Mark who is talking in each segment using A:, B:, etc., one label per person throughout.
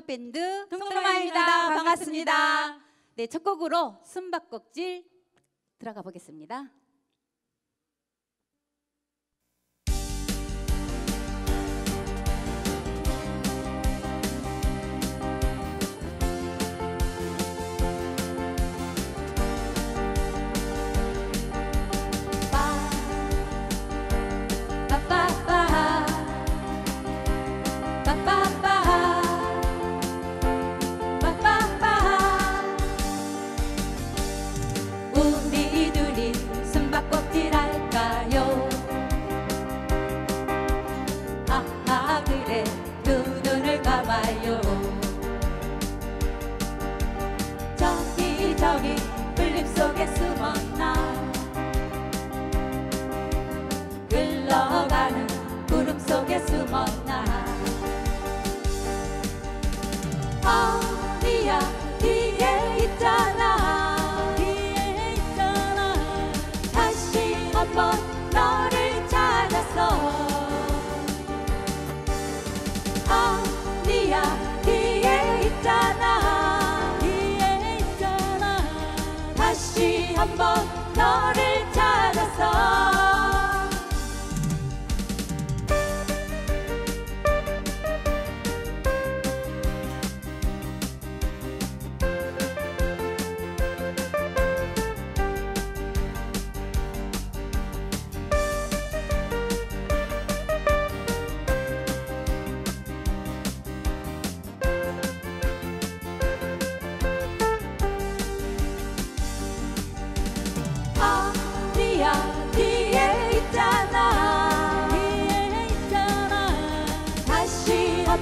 A: 밴드
B: 동동마입니다. 반갑습니다.
A: 네, 첫 곡으로 숨바꼭질 들어가 보겠습니다.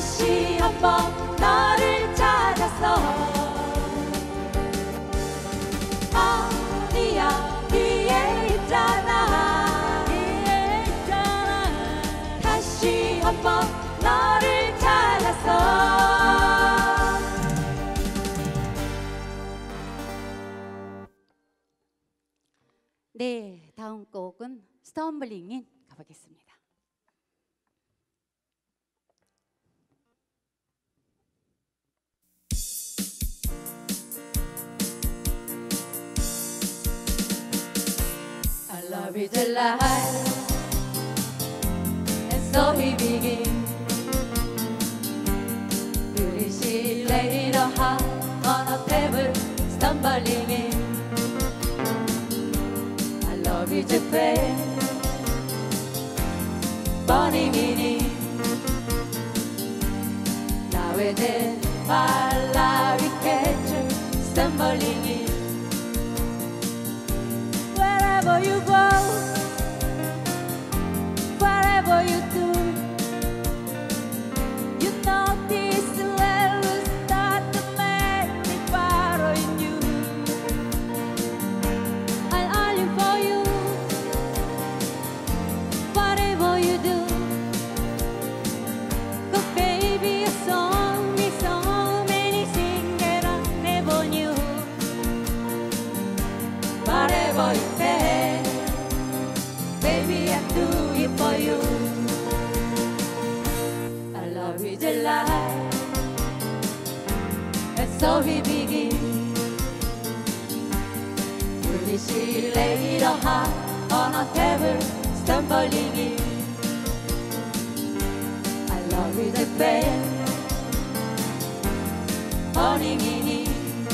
A: 다시 한번 너를 찾았어. 어디야 뒤에 있잖아. 뒤에 있잖아. 다시 한번 너를 찾았어. 네 다음 곡은 스톰블링인 가보겠습니다 and so أبيد begin. الصبي بيجي in شيء heart on a table, stumbling in. I love you to pray. Bonnie Mini Now it is my love we catch stumbling in. Wherever you go, we delight. And so we begin. Really, she laid her heart on a heaven, stumbling in. I love with a pain, holding in.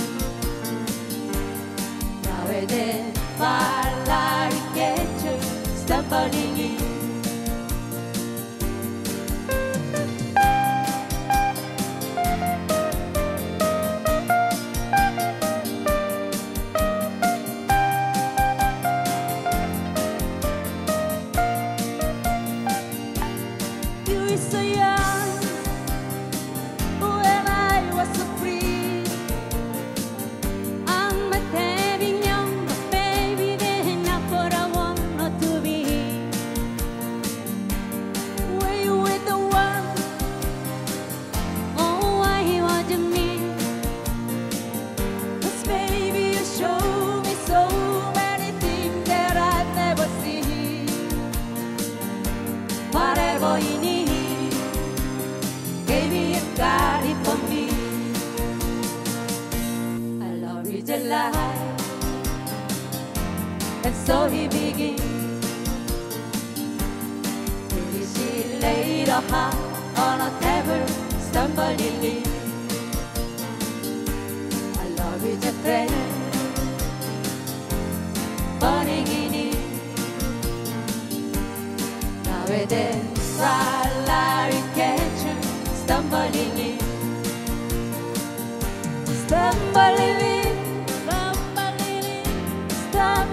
A: Now it is my life, get you stumbling in. delight. And so he begins. Maybe she laid her heart on a tavern somebody in. I love is a friend, burning in it. Nowadays, salary catcher, stumbling in. Stumbling in.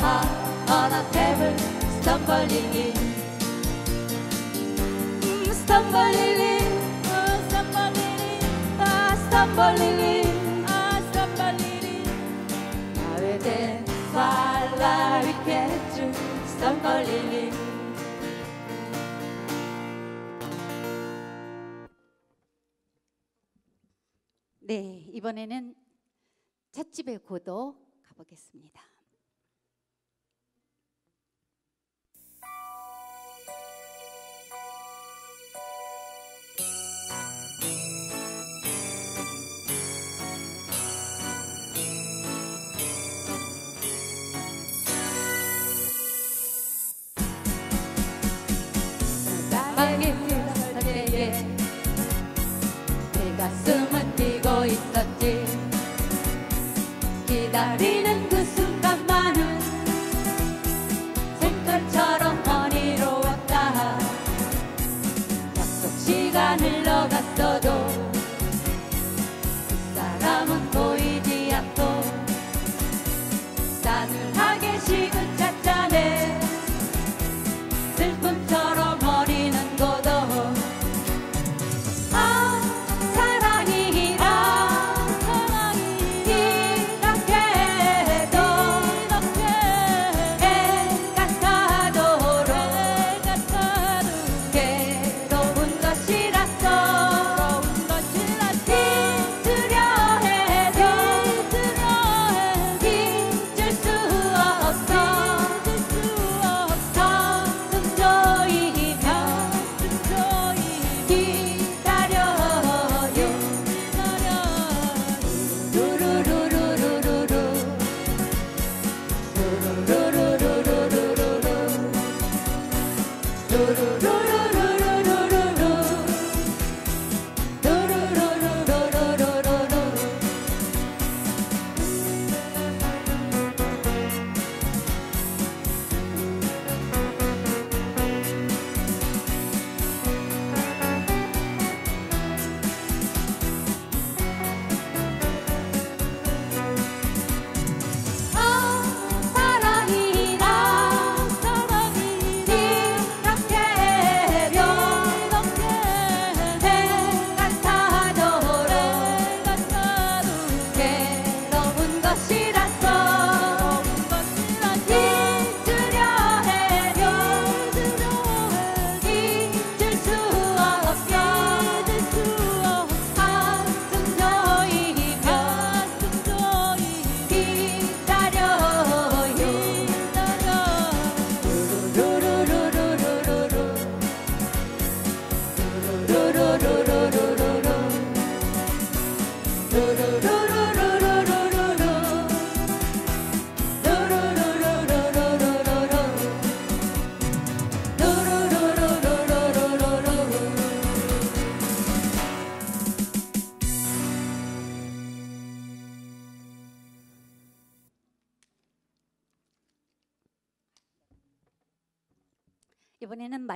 A: high on a pebble, stumbling in, mm, stumbling in, oh, stumbling in, ah, stumbling in, ah, stumbling in. I will dance while I will get through, stumbling in.
B: 네, 이번에는 찻집의 고도 가보겠습니다.
A: 흘러갔어도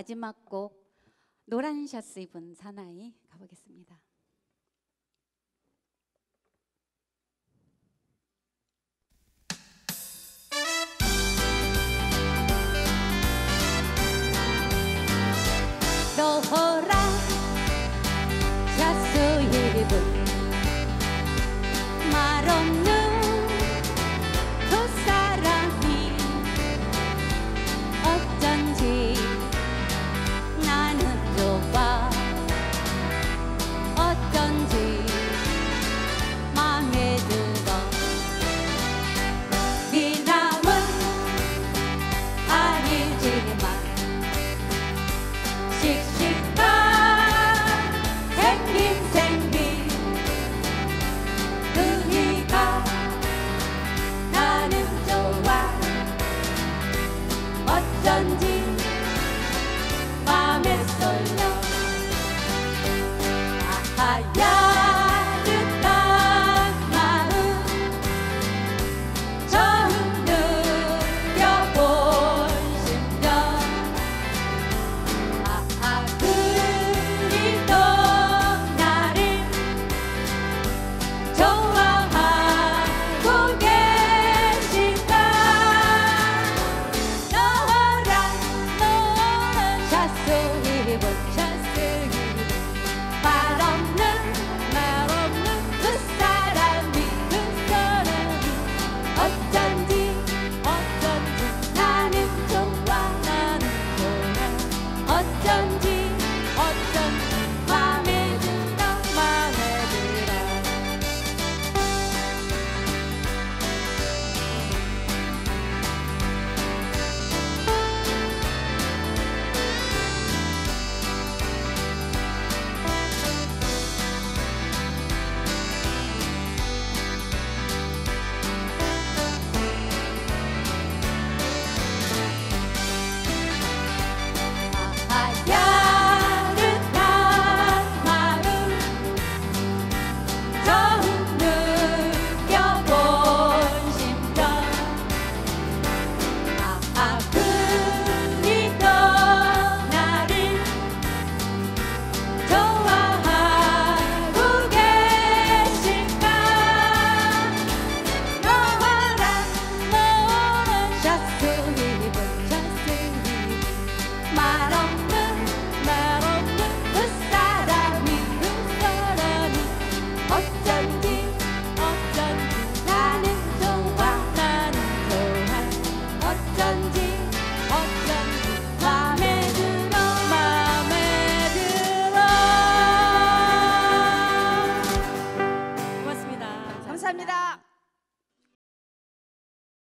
B: 마지막 곡 노란 셔츠 입은 사나이 가보겠습니다.